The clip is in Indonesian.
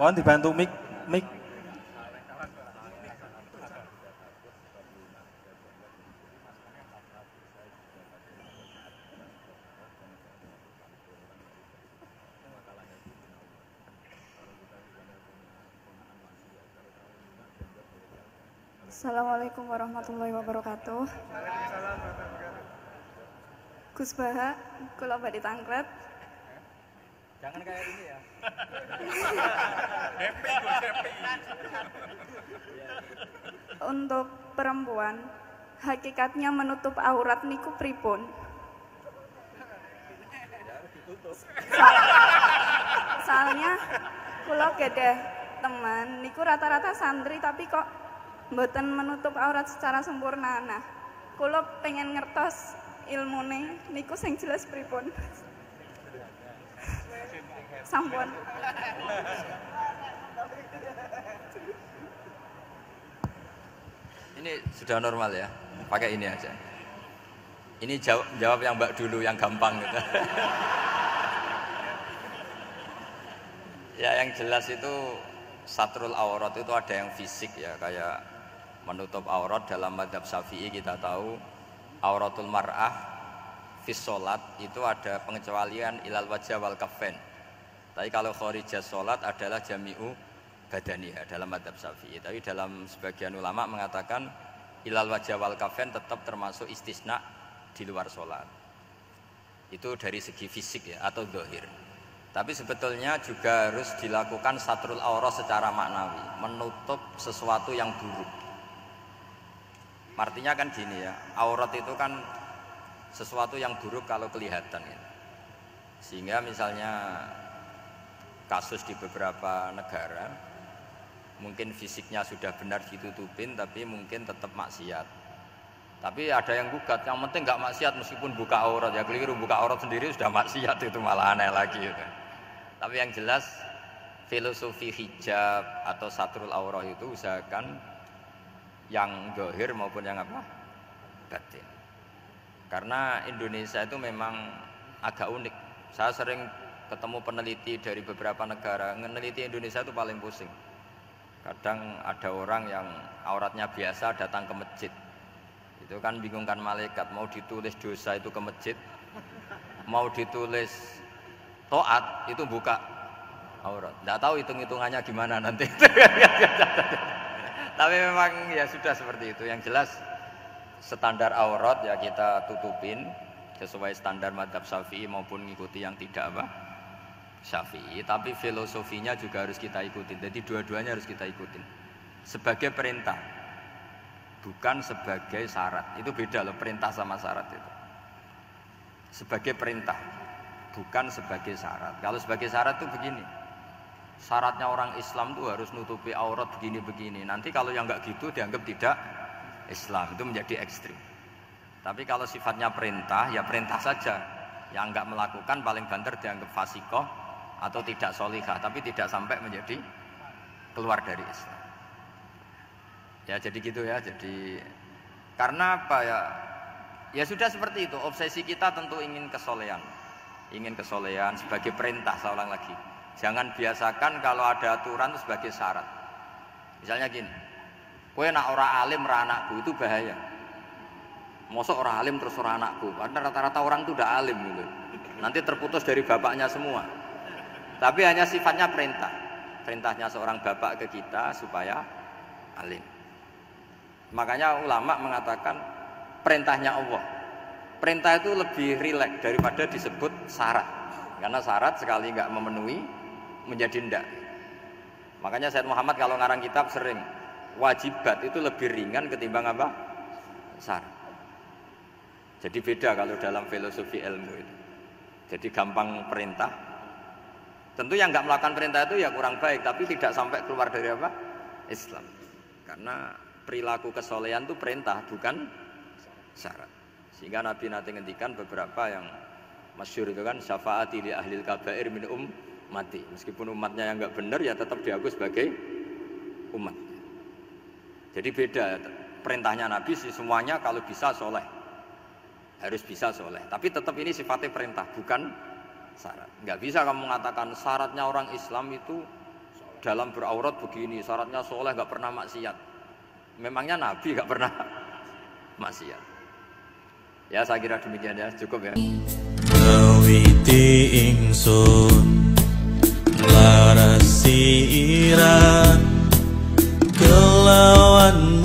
Mohon dibantu mic mic Assalamualaikum warahmatullahi wabarakatuh. Gus Baha, kula badhe tangkret. Jangan kayak ini ya. Untuk perempuan, hakikatnya menutup aurat niku pripun? So- soalnya kula gedeh teman niku rata-rata santri tapi kok mboten menutup aurat secara sempurna. Nah, kula pengen ngertos ilmune niku sing jelas pripun. Sampun. Ini sudah normal ya, pakai ini aja. Ini jawab, jawab yang mbak dulu yang gampang gitu. ya yang jelas itu satrul aurat itu ada yang fisik ya kayak menutup aurat dalam madhab syafi'i kita tahu auratul mar'ah fis sholat itu ada pengecualian ilal wajah wal kafen tapi kalau khorijah sholat adalah jami'u badaniha dalam madhab syafi'i. Tapi dalam sebagian ulama mengatakan ilal wajah wal kafen tetap termasuk istisna di luar sholat. Itu dari segi fisik ya atau dohir. Tapi sebetulnya juga harus dilakukan satrul aurat secara maknawi. Menutup sesuatu yang buruk. Artinya kan gini ya aurat itu kan sesuatu yang buruk kalau kelihatan ya. sehingga misalnya kasus di beberapa negara mungkin fisiknya sudah benar ditutupin tapi mungkin tetap maksiat. Tapi ada yang gugat yang penting nggak maksiat meskipun buka aurat. Ya keliru buka aurat sendiri sudah maksiat itu malah aneh lagi gitu. tapi yang jelas filosofi hijab atau satrul aurah itu usahakan yang dohir maupun yang apa? Batin. Karena Indonesia itu memang agak unik. Saya sering ketemu peneliti dari beberapa negara. Meneliti Indonesia itu paling pusing kadang ada orang yang auratnya biasa datang ke masjid. Itu kan bingungkan malaikat mau ditulis dosa itu ke masjid mau ditulis toat itu buka aurat. Tidak tahu hitung hitungannya gimana nanti. Tapi memang ya sudah seperti itu. Yang jelas standar aurat ya kita tutupin sesuai standar madhab syafi'i maupun mengikuti yang tidak apa syafi'i tapi filosofinya juga harus kita ikutin. Jadi dua-duanya harus kita ikutin. Sebagai perintah bukan sebagai syarat. Itu beda loh perintah sama syarat itu. Sebagai perintah bukan sebagai syarat. Kalau sebagai syarat itu begini syaratnya orang Islam tuh harus nutupi aurat begini-begini. Nanti kalau yang nggak gitu dianggap tidak Islam itu menjadi ekstrim. Tapi kalau sifatnya perintah ya perintah saja. Yang nggak melakukan paling banter dianggap fasikoh atau tidak solihah tapi tidak sampai menjadi keluar dari Islam. Ya jadi gitu ya jadi karena apa ya? Ya sudah seperti itu obsesi kita tentu ingin kesolehan. Ingin kesolehan sebagai perintah seorang lagi. Jangan biasakan kalau ada aturan itu sebagai syarat. Misalnya gini kue nak orang alim ra anakku itu bahaya. Mosok orang alim terus orang anakku. Karena rata-rata orang itu udah alim gitu. Nanti terputus dari bapaknya semua tapi hanya sifatnya perintah perintahnya seorang bapak ke kita supaya alim Makanya ulama mengatakan perintahnya Allah. Perintah itu lebih rileks daripada disebut syarat. Karena syarat sekali nggak memenuhi menjadi ndak. Makanya Said Muhammad kalau ngarang kitab sering wajibat itu lebih ringan ketimbang apa? Syarat. Jadi beda kalau dalam filosofi ilmu itu. Jadi gampang perintah. Tentu yang nggak melakukan perintah itu ya kurang baik, tapi tidak sampai keluar dari apa? Islam. Karena perilaku kesolehan itu perintah bukan syarat. Sehingga Nabi nanti ngendikan beberapa yang masyur itu kan syafaati li ahli kabair min um mati meskipun umatnya yang nggak benar ya tetap diaku sebagai umat. Jadi beda perintahnya Nabi sih semuanya kalau bisa soleh. Harus bisa soleh. Tapi tetap ini sifatnya perintah bukan syarat nggak bisa kamu mengatakan syaratnya orang Islam itu dalam beraurat begini, syaratnya soleh nggak pernah maksiat. Memangnya Nabi nggak pernah maksiat. Ya saya kira demikian ya, cukup ya. Ngawiti ingsun larasi iran kelawan